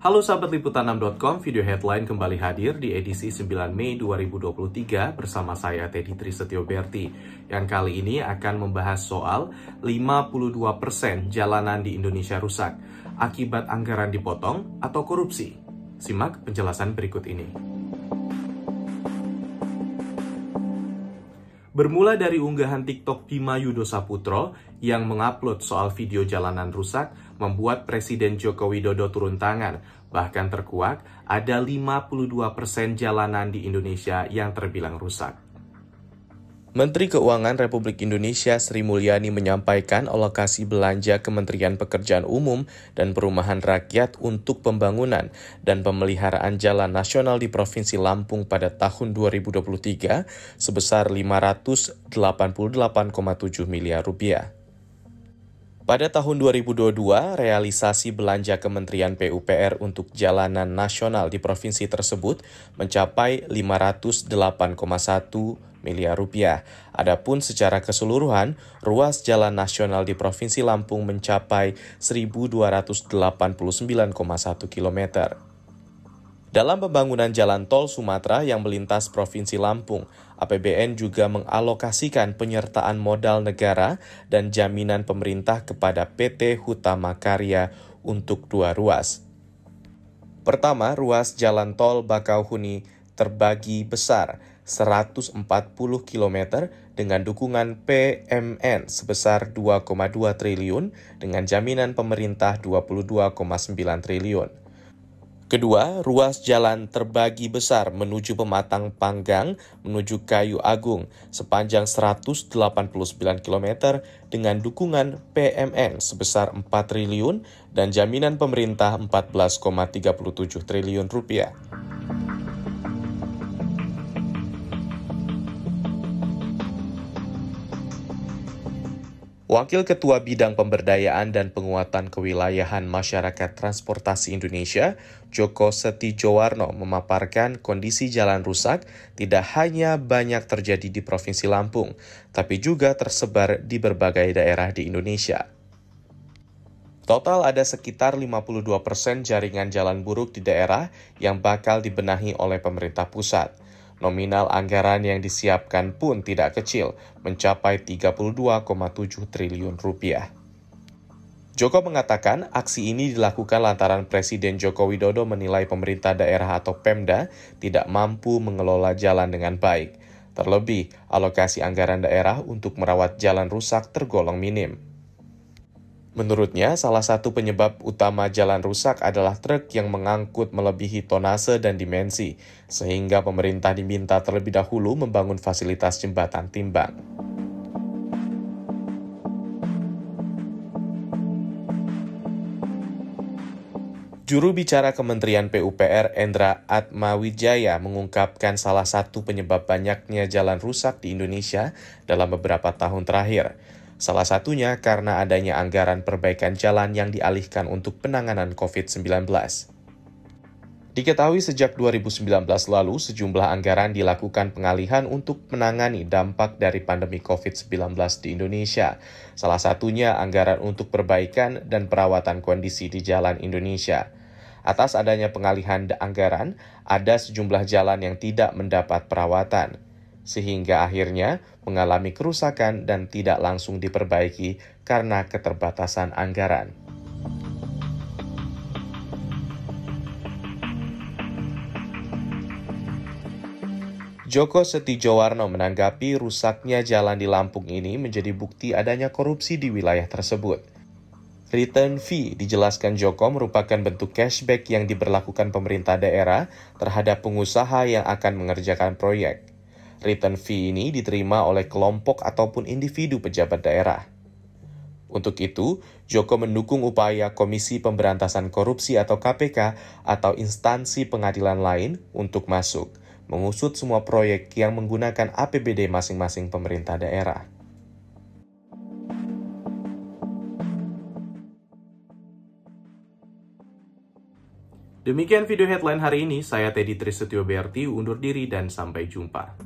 Halo sahabat liputan6.com, video headline kembali hadir di edisi 9 Mei 2023 bersama saya Teddy Trisetyo Berti yang kali ini akan membahas soal 52% jalanan di Indonesia rusak akibat anggaran dipotong atau korupsi. Simak penjelasan berikut ini. Bermula dari unggahan TikTok Bima Yudo Saputro yang mengupload soal video jalanan rusak, membuat Presiden Joko Widodo turun tangan. Bahkan terkuak, ada 52% jalanan di Indonesia yang terbilang rusak. Menteri Keuangan Republik Indonesia Sri Mulyani menyampaikan alokasi belanja Kementerian Pekerjaan Umum dan Perumahan Rakyat untuk pembangunan dan pemeliharaan jalan nasional di Provinsi Lampung pada tahun 2023 sebesar 588,7 miliar rupiah. Pada tahun 2022, realisasi belanja Kementerian PUPR untuk jalanan nasional di provinsi tersebut mencapai 508,1 miliar rupiah. Adapun secara keseluruhan, ruas jalan nasional di Provinsi Lampung mencapai 1.289,1 kilometer. Dalam pembangunan jalan tol Sumatera yang melintas Provinsi Lampung, APBN juga mengalokasikan penyertaan modal negara dan jaminan pemerintah kepada PT Hutama Karya untuk dua ruas. Pertama, ruas jalan tol Bakauhuni terbagi besar 140 km dengan dukungan PMN sebesar 2,2 triliun dengan jaminan pemerintah 22,9 triliun. Kedua, ruas jalan terbagi besar menuju Pematang Panggang menuju Kayu Agung sepanjang 189 km dengan dukungan PMN sebesar 4 triliun dan jaminan pemerintah 14,37 triliun rupiah. Wakil Ketua Bidang Pemberdayaan dan Penguatan Kewilayahan Masyarakat Transportasi Indonesia, Joko Setijowarno, memaparkan kondisi jalan rusak tidak hanya banyak terjadi di Provinsi Lampung, tapi juga tersebar di berbagai daerah di Indonesia. Total ada sekitar 52 persen jaringan jalan buruk di daerah yang bakal dibenahi oleh pemerintah pusat – Nominal anggaran yang disiapkan pun tidak kecil, mencapai 32,7 triliun rupiah. Joko mengatakan aksi ini dilakukan lantaran Presiden Joko Widodo menilai pemerintah daerah atau Pemda tidak mampu mengelola jalan dengan baik. Terlebih, alokasi anggaran daerah untuk merawat jalan rusak tergolong minim. Menurutnya, salah satu penyebab utama jalan rusak adalah truk yang mengangkut melebihi tonase dan dimensi, sehingga pemerintah diminta terlebih dahulu membangun fasilitas jembatan timbang. Juru bicara Kementerian PUPR Endra Atmawijaya mengungkapkan salah satu penyebab banyaknya jalan rusak di Indonesia dalam beberapa tahun terakhir. Salah satunya karena adanya anggaran perbaikan jalan yang dialihkan untuk penanganan COVID-19. Diketahui sejak 2019 lalu, sejumlah anggaran dilakukan pengalihan untuk menangani dampak dari pandemi COVID-19 di Indonesia. Salah satunya anggaran untuk perbaikan dan perawatan kondisi di jalan Indonesia. Atas adanya pengalihan anggaran, ada sejumlah jalan yang tidak mendapat perawatan sehingga akhirnya mengalami kerusakan dan tidak langsung diperbaiki karena keterbatasan anggaran. Joko Setijowarno menanggapi rusaknya jalan di Lampung ini menjadi bukti adanya korupsi di wilayah tersebut. Return fee dijelaskan Joko merupakan bentuk cashback yang diberlakukan pemerintah daerah terhadap pengusaha yang akan mengerjakan proyek. Return fee ini diterima oleh kelompok ataupun individu pejabat daerah. Untuk itu, Joko mendukung upaya Komisi Pemberantasan Korupsi atau KPK atau instansi pengadilan lain untuk masuk, mengusut semua proyek yang menggunakan APBD masing-masing pemerintah daerah. Demikian video headline hari ini, saya Teddy Trisetyo Berti undur diri dan sampai jumpa.